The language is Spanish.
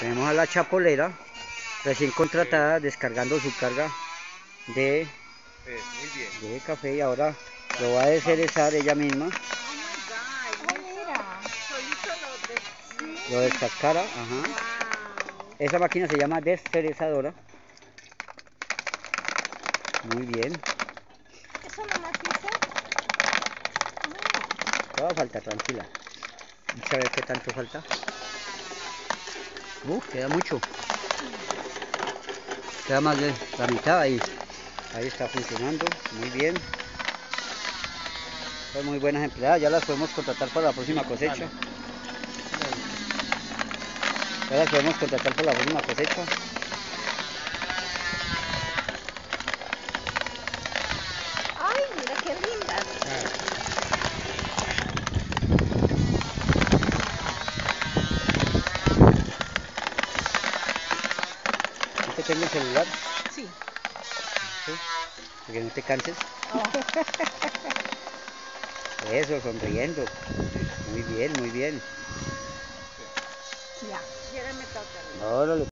Tenemos a la chapolera recién contratada descargando su carga de, muy bien. de café y ahora lo va a descerezar ella misma. Lo descascara, ajá. Esa máquina se llama descerezadora. Muy bien. Eso nomás hizo. Todo falta, tranquila. Vamos a ver qué tanto falta. Queda mucho. Queda más de la mitad ahí. Ahí está funcionando. Muy bien. Son muy buenas empleadas. Ya las podemos contratar para la próxima cosecha. Ya las podemos contratar para la próxima cosecha. ¿Usted tengo el celular? Sí. Sí. Para que no te canses. Oh. Eso, sonriendo. Muy bien, muy bien. Ya. Ya me toca. Órale.